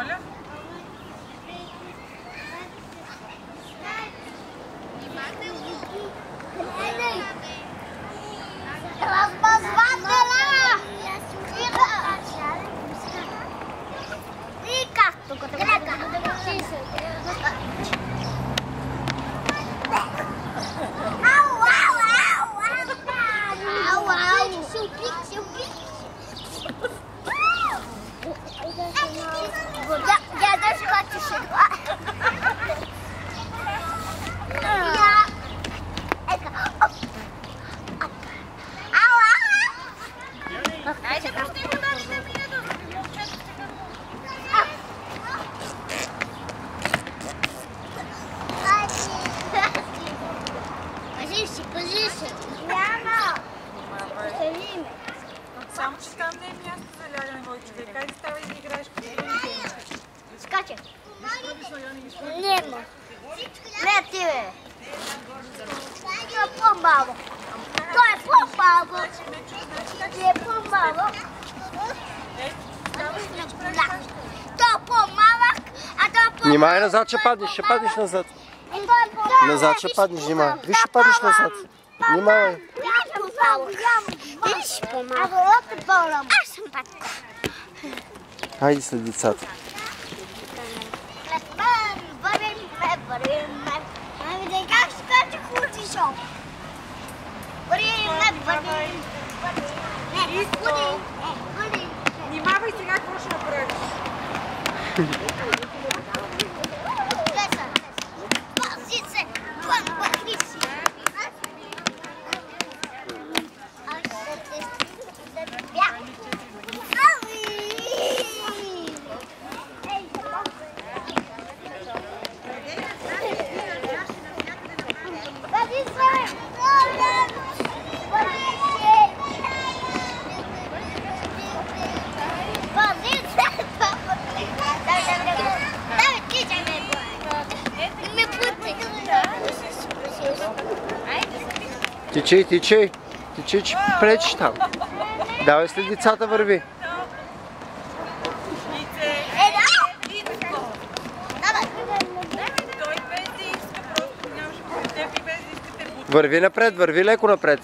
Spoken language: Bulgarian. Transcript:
Коля. Бе. Това е по-малко. Това е по-малко. Ти е по-малък. Да. Той е по-малък, а е по-малък. Внимай назад, ще паднеш, ще паднеш назад. Назад ще паднеш, внимай. Виж, ще паднеш назад. Внимай. Виж по-малък. Аз съм пак. Хайде след децата. Как худишо? Време, бъдем. Не, бъдем. Бъдем. Внимавай сега какво ще направиш. Тичай, тичай. Тичай, че пречиш там. Давай след децата върви. Върви напред, върви леко напред.